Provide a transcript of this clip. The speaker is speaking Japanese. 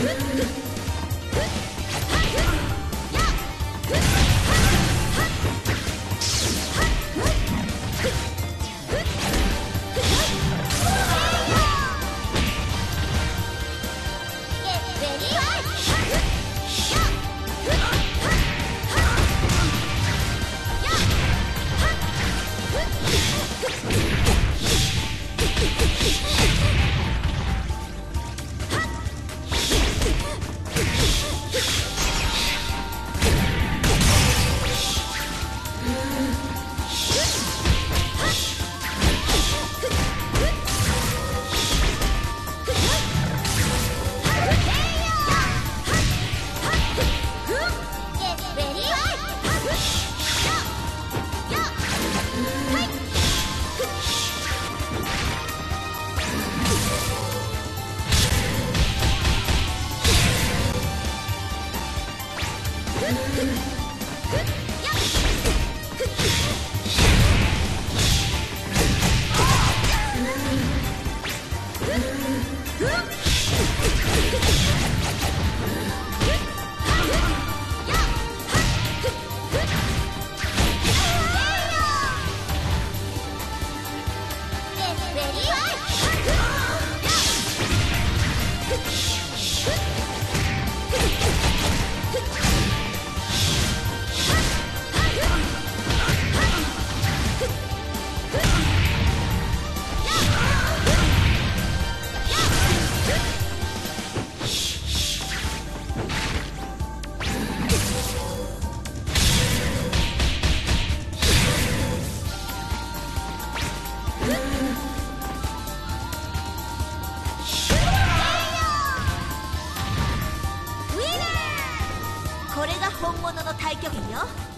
Woo! よっ!これが本物の太極拳よ。